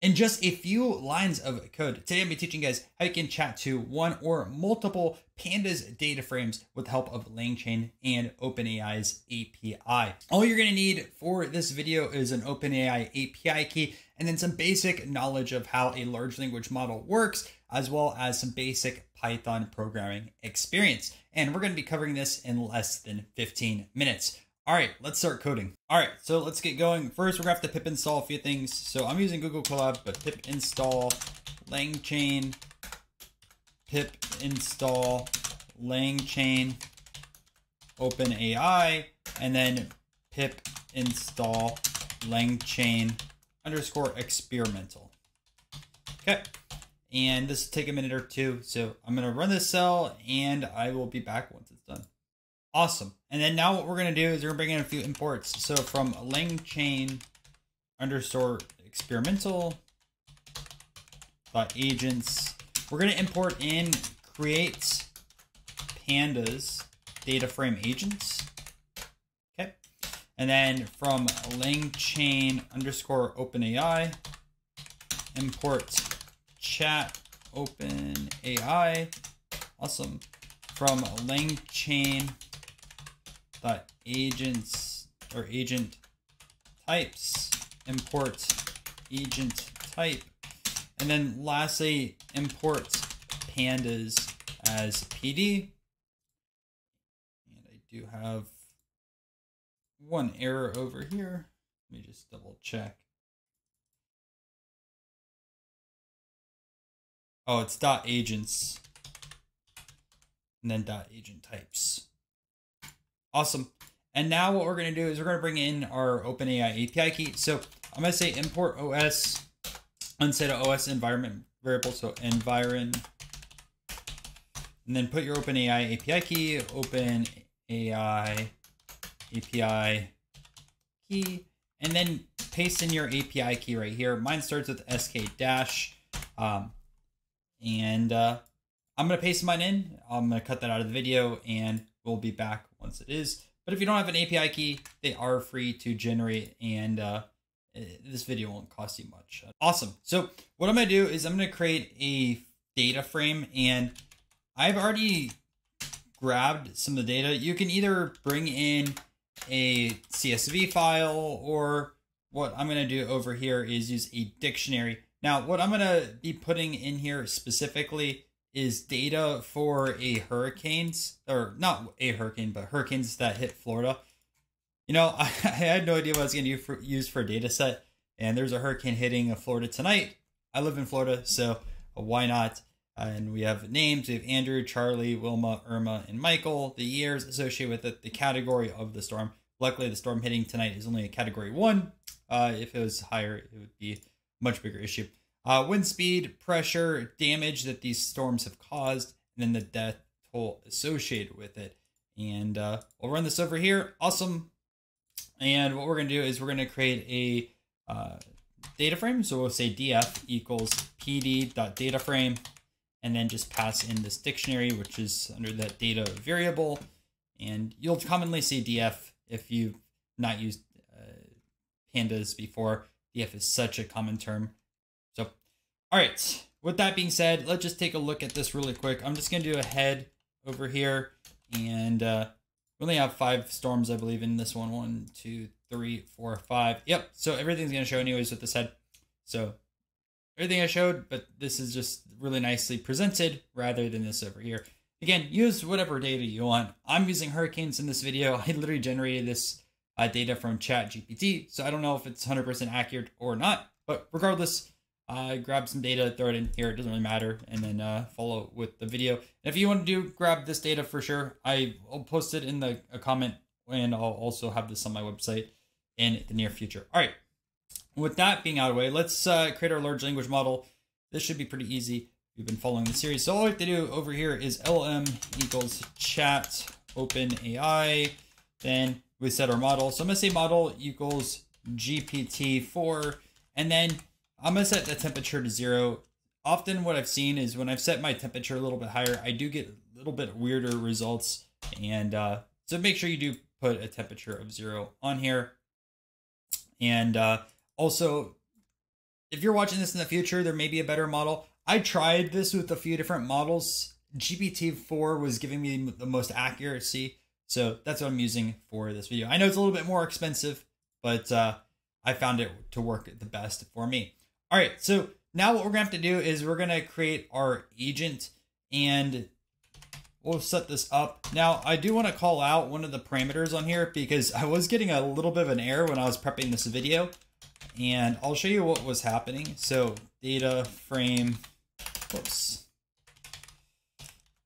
In just a few lines of code, today I'm be teaching you guys how you can chat to one or multiple pandas data frames with the help of LangChain and OpenAI's API. All you're gonna need for this video is an OpenAI API key and then some basic knowledge of how a large language model works, as well as some basic Python programming experience. And we're gonna be covering this in less than 15 minutes. All right, let's start coding. All right, so let's get going. First, we're gonna have to pip install a few things. So I'm using Google Colab, but pip install LangChain, pip install LangChain, OpenAI, and then pip install LangChain underscore experimental. Okay, and this will take a minute or two. So I'm gonna run this cell and I will be back once. Awesome. And then now what we're going to do is we're going to bring in a few imports. So from LangChain underscore experimental dot agents, we're going to import in create pandas data frame agents. Okay. And then from LangChain underscore OpenAI, import chat OpenAI. Awesome. From LangChain dot agents or agent types import agent type. And then lastly import pandas as pd and i do have one error over here. Let me just double check. Oh it's dot agents and then dot agent types Awesome. And now what we're going to do is we're going to bring in our OpenAI API key. So I'm going to say import OS of OS environment variable. So environ. And then put your OpenAI API key, OpenAI API key, and then paste in your API key right here. Mine starts with sk dash. Um, and uh, I'm going to paste mine in. I'm going to cut that out of the video and we'll be back once it is. But if you don't have an API key, they are free to generate and uh, eh, this video won't cost you much. Awesome. So what I'm going to do is I'm going to create a data frame and I've already grabbed some of the data. You can either bring in a CSV file or what I'm going to do over here is use a dictionary. Now, what I'm going to be putting in here specifically is data for a hurricanes or not a hurricane, but hurricanes that hit Florida. You know, I, I had no idea what I was going to use for, use for a data set, and there's a hurricane hitting Florida tonight. I live in Florida, so why not? and we have names. We have Andrew, Charlie, Wilma, Irma, and Michael. The years associated with it, the category of the storm. Luckily, the storm hitting tonight is only a category one. Uh, if it was higher, it would be much bigger issue. Uh, wind speed, pressure, damage that these storms have caused, and then the death toll associated with it. And uh, we'll run this over here. Awesome. And what we're going to do is we're going to create a uh, data frame. So we'll say df equals pd.dataframe, and then just pass in this dictionary, which is under that data variable. And you'll commonly see df if you've not used uh, pandas before. df is such a common term. All right, with that being said, let's just take a look at this really quick. I'm just to do a head over here, and uh, we only have five storms, I believe, in this one. One, two, three, four, five. Yep, so everything's to show anyways with this head. So everything I showed, but this is just really nicely presented rather than this over here. Again, use whatever data you want. I'm using hurricanes in this video. I literally generated this uh, data from ChatGPT, so I don't know if it's 100% accurate or not, but regardless, uh, grab some data, throw it in here. It doesn't really matter, and then uh, follow with the video. And if you want to do grab this data for sure, I will post it in the a comment, and I'll also have this on my website in the near future. All right. With that being out of the way, let's uh, create our large language model. This should be pretty easy. We've been following the series. So all I have to do over here is LM equals chat open AI. Then we set our model. So I'm gonna say model equals GPT-4, and then I'm gonna set the temperature to zero. Often what I've seen is when I've set my temperature a little bit higher, I do get a little bit weirder results. And uh, so make sure you do put a temperature of zero on here. And uh, also if you're watching this in the future, there may be a better model. I tried this with a few different models. GPT-4 was giving me the most accuracy. So that's what I'm using for this video. I know it's a little bit more expensive, but uh, I found it to work the best for me. All right, so now what we're gonna have to do is we're gonna create our agent and we'll set this up. Now, I do want to call out one of the parameters on here because I was getting a little bit of an error when I was prepping this video. And I'll show you what was happening. So, data frame, whoops,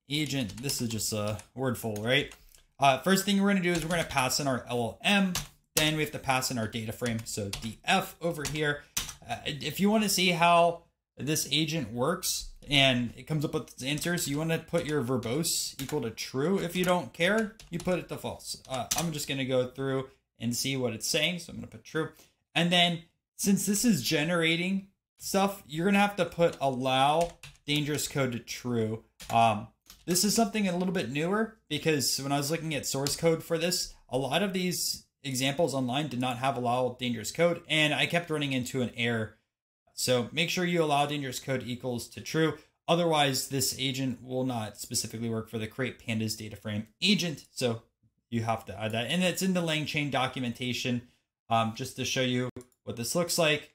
agent, this is just a wordful, right? Uh, first thing we're to do is we're to pass in our LLM. Then we have to pass in our data frame. So df over here. Uh, if you want to see how this agent works, and it comes up with its answers. You want to put your verbose equal to true. If you don't care, you put it to false. Uh, I'm just going to go through and see what it's saying. So I'm going to put true. And then since this is generating stuff, you're going to have to put allow dangerous code to true. Um, this is something a little bit newer because when I was looking at source code for this, a lot of these examples online did not have allow dangerous code. And I kept running into an error so make sure you allow dangerous code equals to true. Otherwise, this agent will not specifically work for the create pandas data frame agent. So you have to add that. And it's in the LangChain documentation um, just to show you what this looks like.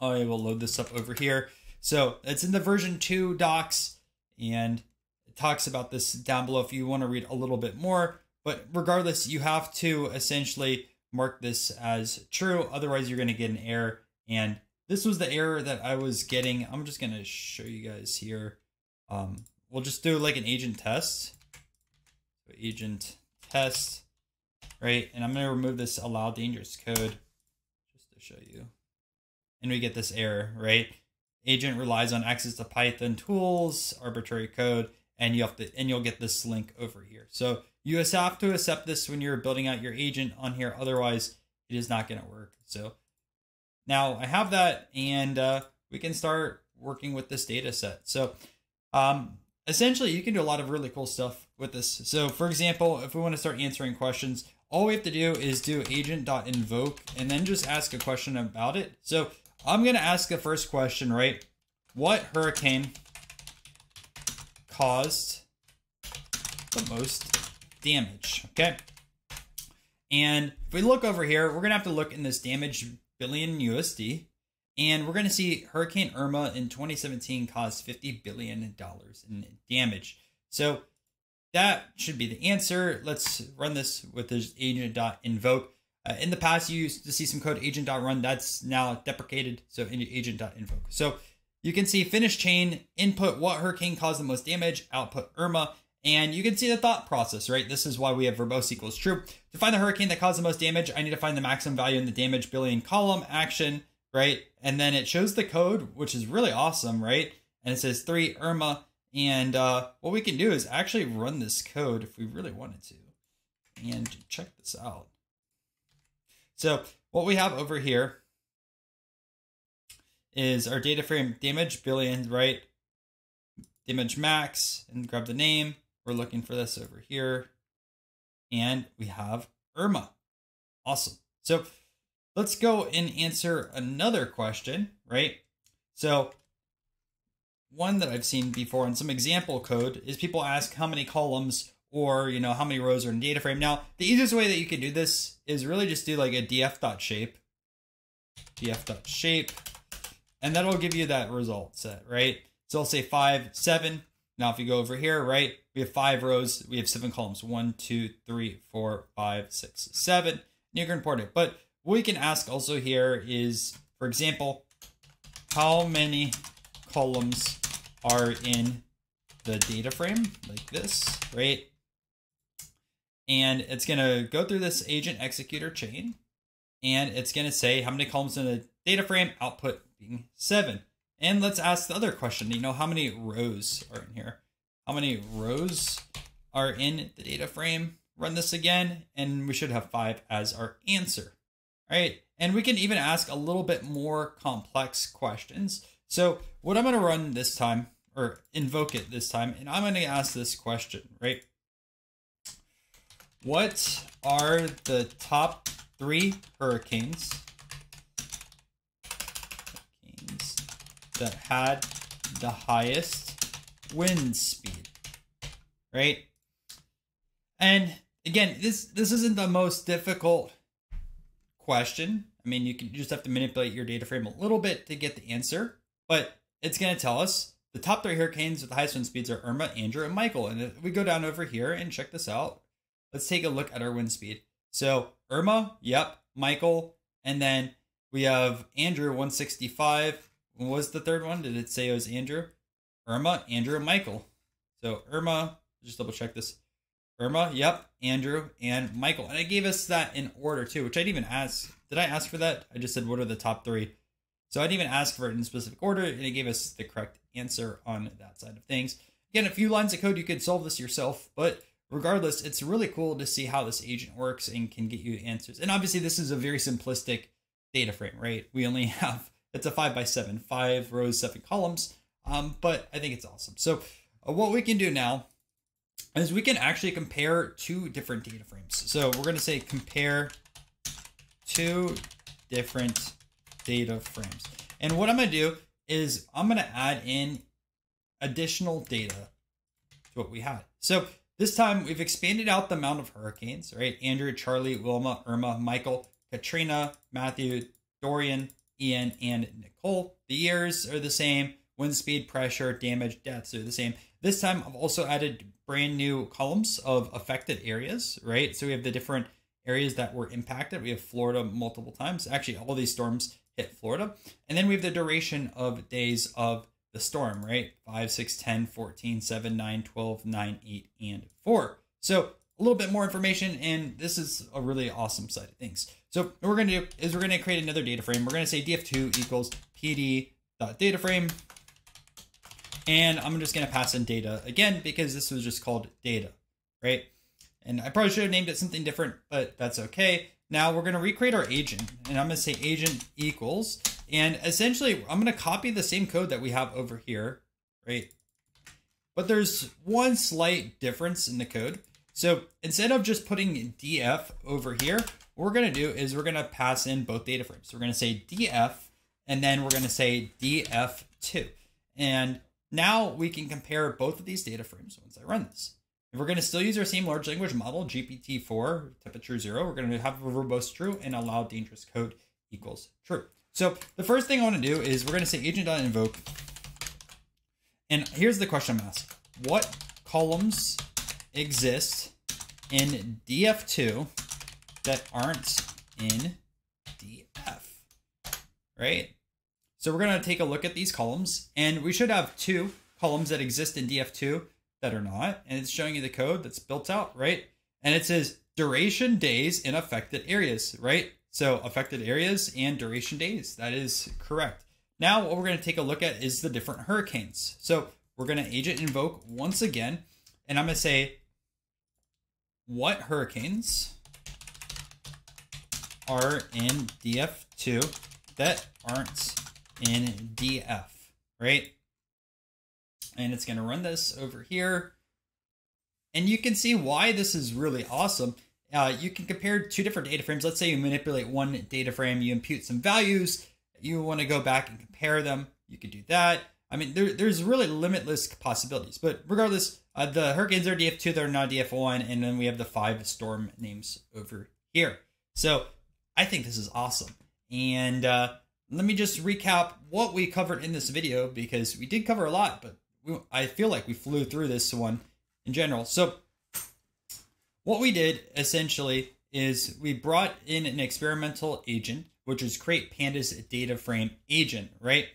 I will load this up over here. So it's in the version 2 docs and it talks about this down below if you want to read a little bit more. But regardless, you have to essentially mark this as true. Otherwise, you're going to get an error and this was the error that I was getting. I'm just going to show you guys here. Um, we'll just do like an agent test. So agent test, right? And I'm going to remove this allow dangerous code just to show you. And we get this error, right? Agent relies on access to Python tools, arbitrary code, and you have to, and you'll get this link over here. So you just have to accept this when you're building out your agent on here. Otherwise, it is not going to work. So now I have that and uh, we can start working with this data set. So um, essentially you can do a lot of really cool stuff with this. So for example, if we want to start answering questions, all we have to do is do agent.invoke and then just ask a question about it. So I'm going to ask the first question, right? What hurricane caused the most damage? Okay. And if we look over here, we're to have to look in this damage billion USD. And we're to see Hurricane Irma in 2017 caused $50 billion in damage. So that should be the answer. Let's run this with this agent.invoke. Uh, in the past, you used to see some code agent.run. That's now deprecated. So agent.invoke. So you can see finish chain, input what hurricane caused the most damage, output Irma, and you can see the thought process, right? This is why we have verbose equals true. To find the hurricane that caused the most damage, I need to find the maximum value in the damage billion column action, right? And then it shows the code, which is really awesome, right? And it says three Irma. And uh, what we can do is actually run this code if we really wanted to. And check this out. So what we have over here is our data frame damage billion, right? Damage max, and grab the name we're looking for this over here. And we have Irma. Awesome. So let's go and answer another question, right? So one that I've seen before in some example code is people ask how many columns or, you know, how many rows are in data frame. Now, the easiest way that you can do this is really just do like a df.shape, df.shape, and that'll give you that result set, right? So I'll say five, seven. Now, if you go over here, right, we have five rows. We have seven columns. One, two, three, four, five, six, seven. You can import it. But what we can ask also here is, for example, how many columns are in the data frame like this, right? And it's to go through this agent executor chain. And it's to say how many columns in the data frame, output being seven. And let's ask the other question, you know, how many rows are in here? how many rows are in the data frame. Run this again, and we should have five as our answer. All right, and we can even ask a little bit more complex questions. So what I'm gonna run this time, or invoke it this time, and I'm gonna ask this question, right? What are the top three hurricanes that had the highest wind speed, right? And again, this this isn't the most difficult question. I mean, you can just have to manipulate your data frame a little bit to get the answer, but it's going to tell us the top three hurricanes with the highest wind speeds are Irma, Andrew, and Michael. And if we go down over here and check this out, let's take a look at our wind speed. So Irma, yep, Michael, and then we have Andrew 165. What was the third one? Did it say it was Andrew? Irma, Andrew, Michael. So Irma, just double check this. Irma, yep, Andrew, and Michael. And it gave us that in order too, which I didn't even ask. Did I ask for that? I just said, what are the top three? So I didn't even ask for it in specific order, and it gave us the correct answer on that side of things. Again, a few lines of code, you could solve this yourself, but regardless, it's really cool to see how this agent works and can get you answers. And obviously, this is a very simplistic data frame, right? We only have, it's a five by seven, five rows, seven columns, um, but I think it's awesome. So uh, what we can do now is we can actually compare two different data frames. So we're going to say compare two different data frames. And what I'm going to do is I'm going to add in additional data to what we had. So this time we've expanded out the amount of hurricanes, right? Andrew, Charlie, Wilma, Irma, Michael, Katrina, Matthew, Dorian, Ian, and Nicole. The years are the same. Wind speed, pressure, damage, deaths are the same. This time I've also added brand new columns of affected areas, right? So we have the different areas that were impacted. We have Florida multiple times. Actually, all these storms hit Florida. And then we have the duration of days of the storm, right? 5, 6, 10, 14, 7, 9, 12, 9, 8, and 4. So a little bit more information, and this is a really awesome side of things. So what we're going to do is we're going to create another data frame. We're going to say df2 equals pd.data frame. And I'm just going to pass in data again because this was just called data, right? And I probably should have named it something different, but that's okay. Now we're going to recreate our agent and I'm going to say agent equals, and essentially I'm going to copy the same code that we have over here, right? But there's one slight difference in the code. So instead of just putting df over here, what we're going to do is we're going to pass in both data frames. So we're going to say df, and then we're going to say df2. And now we can compare both of these data frames once I run this. If we're going to still use our same large language model, GPT-4, temperature zero, we're going to have a verbose true and allow dangerous code equals true. So the first thing I want to do is we're going to say agent.invoke. And here's the question I'm asking. What columns exist in df2 that aren't in df? Right? So we're going to take a look at these columns and we should have two columns that exist in df2 that are not, and it's showing you the code that's built out, right? And it says duration days in affected areas, right? So affected areas and duration days. That is correct. Now what we're going to take a look at is the different hurricanes. So we're going to agent invoke once again, and I'm going to say what hurricanes are in DF2 that aren't in DF, right? and it's going to run this over here. And you can see why this is really awesome. Uh, you can compare two different data frames. Let's say you manipulate one data frame, you impute some values, you want to go back and compare them. You could do that. I mean, there, there's really limitless possibilities. But regardless, uh, the hurricanes are DF2, they're not DF1, and then we have the five storm names over here. So I think this is awesome. And uh, let me just recap what we covered in this video because we did cover a lot, but I feel like we flew through this one in general. So what we did essentially is we brought in an experimental agent, which is create pandas data frame agent, right?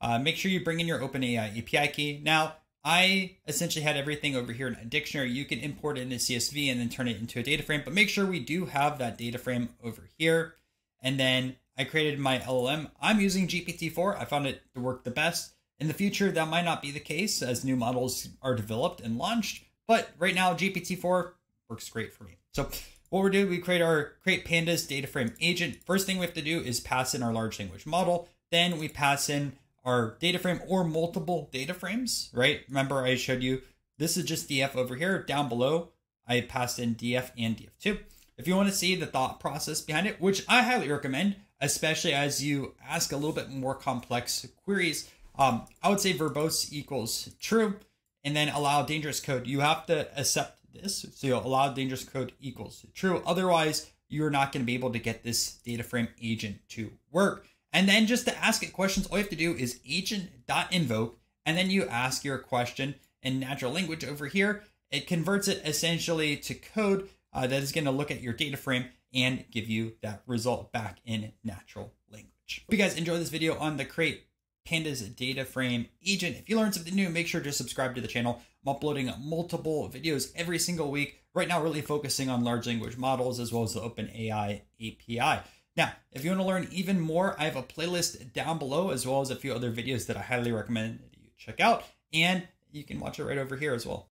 Uh, make sure you bring in your OpenAI API key. Now, I essentially had everything over here in a dictionary. You can import it into CSV and then turn it into a data frame, but make sure we do have that data frame over here. And then I created my LLM. I'm using GPT-4. I found it to work the best. In the future, that might not be the case as new models are developed and launched, but right now GPT-4 works great for me. So what we're doing, we create our create pandas data frame agent. First thing we have to do is pass in our large language model. Then we pass in our data frame or multiple data frames, right? Remember I showed you, this is just DF over here. Down below, I passed in DF and DF2. If you want to see the thought process behind it, which I highly recommend, especially as you ask a little bit more complex queries, Um, I would say verbose equals true, and then allow dangerous code. You have to accept this. So you'll allow dangerous code equals true. Otherwise, you're not going to be able to get this data frame agent to work. And then just to ask it questions, all you have to do is agent.invoke, and then you ask your question in natural language over here. It converts it essentially to code uh, that is going to look at your data frame and give you that result back in natural language. If you guys enjoyed this video on the Create Pandas data frame agent, if you learned something new, make sure to subscribe to the channel. I'm uploading multiple videos every single week. Right now, really focusing on large language models as well as the OpenAI API. Now, if you want to learn even more, I have a playlist down below as well as a few other videos that I highly recommend that you check out. And you can watch it right over here as well.